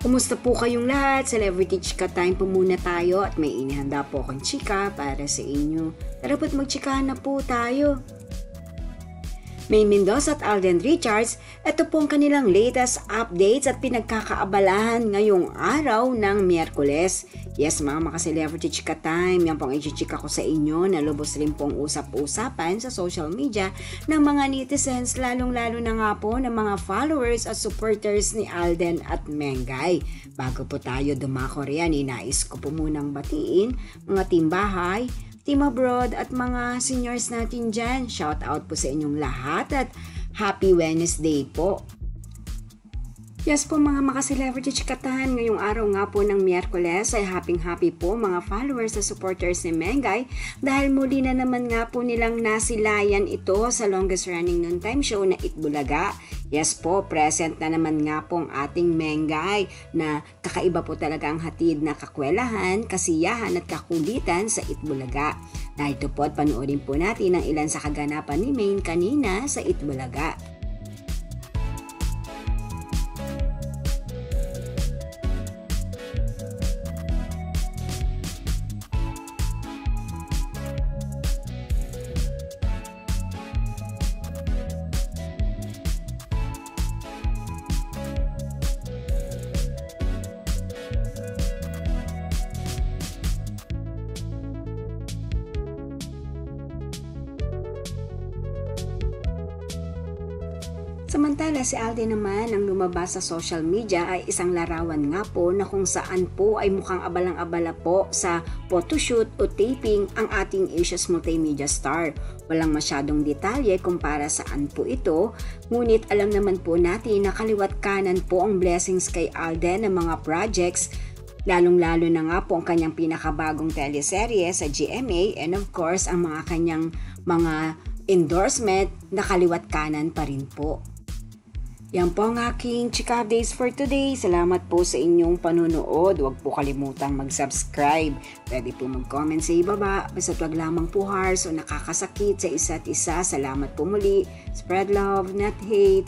Kumusta po kayong lahat? Celebrity Chika Time po muna tayo at may inihanda po akong chika para sa inyo. Tara po't magchikahan na po tayo. May Mendoza at Alden Richards, ito po ang kanilang latest updates at pinagkakaabalahan ngayong araw ng Miyerkules. Yes, mga mga-celebrity chika time, yan pong ichichika ko sa inyo na lubos rin pong usap-usapan sa social media ng mga netizens, lalong-lalo na nga po ng mga followers at supporters ni Alden at Mengay. Bago po tayo dumako riyan, inais ko po munang batiin mga timbahay, team abroad at mga seniors natin dyan. Shout out po sa inyong lahat at happy Wednesday po. Yes po mga maka-celebrity chikatahan, ngayong araw nga po ng Miyerkules ay happy happy po mga followers at supporters ni Mengay dahil muli na naman nga po nilang nasilayan ito sa longest running noontime show na Itbulaga. Yes po, present na naman nga po ang ating Mengay na kakaiba po talaga ang hatid na kakwelahan, kasiyahan at kakulitan sa Itbulaga. Dahil ito po at panoorin po natin ang ilan sa kaganapan ni Maine kanina sa Itbulaga. Samantala si Alden naman ang lumabas sa social media ay isang larawan nga po na kung saan po ay mukhang abalang-abala po sa photoshoot o taping ang ating Asia's multimedia star. Walang masyadong detalye kung para saan po ito, ngunit alam naman po natin na kaliwat kanan po ang blessings kay Alden ng mga projects Lalong-lalo na nga po ang kanyang pinakabagong teleserye sa GMA and of course ang mga kanyang mga endorsement na kaliwat kanan pa rin po. Yan po ang aking chika days for today. Salamat po sa inyong panunood. Huwag po kalimutang mag-subscribe. Pwede po mag-comment sa ibaba. Basta wag lamang po harsh o nakakasakit sa isa't isa. Salamat po muli. Spread love, not hate.